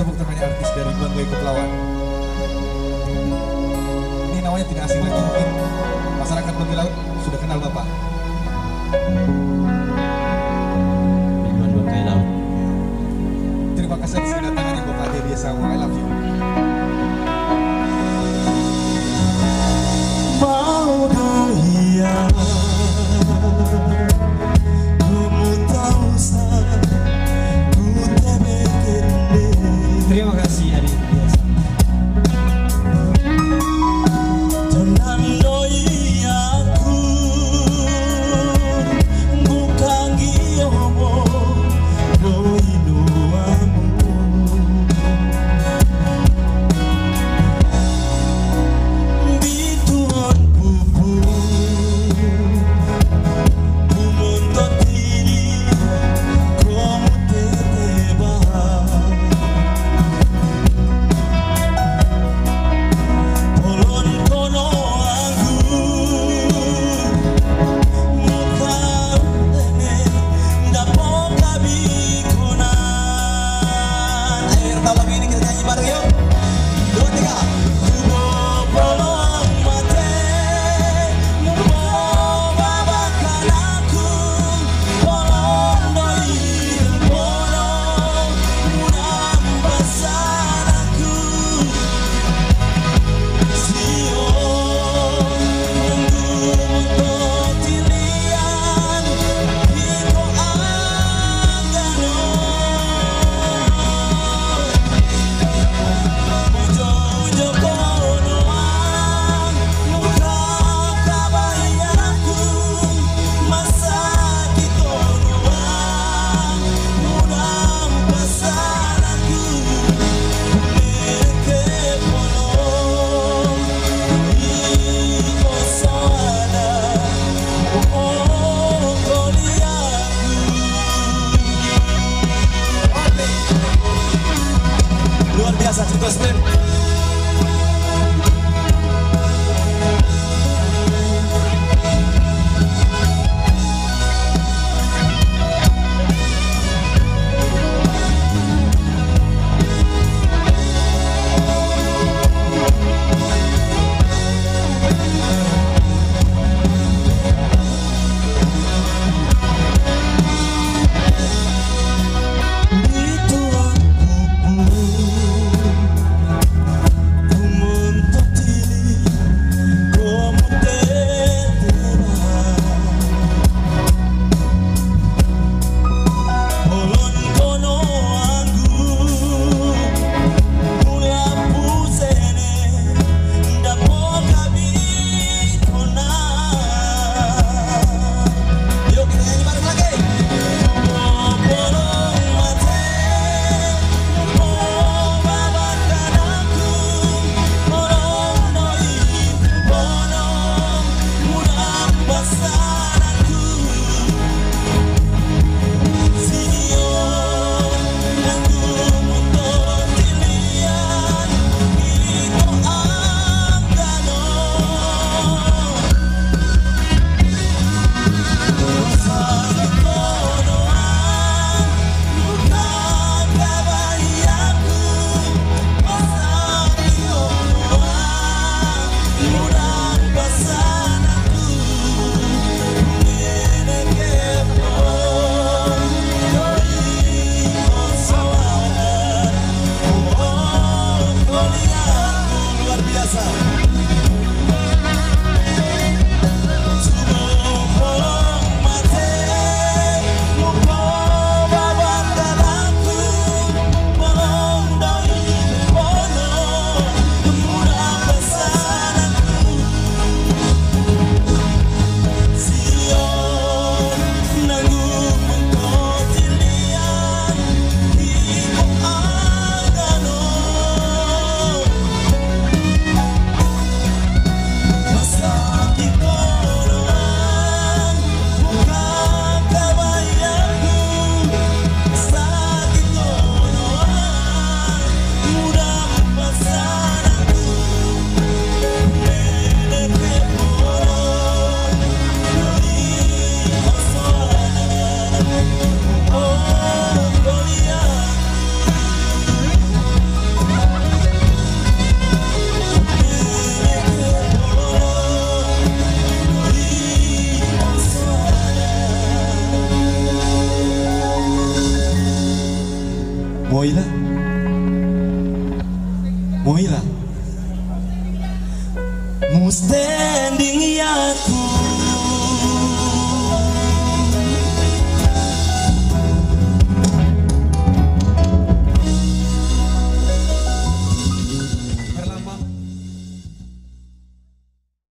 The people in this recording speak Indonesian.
tepuk tangannya artis dari Bangga Ikut Lawan Ini namanya tidak asing lagi mungkin masyarakat Bangga Laut sudah kenal Bapak. Yes. That's then. Moila? Moila? Mustending yaku